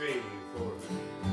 three, four.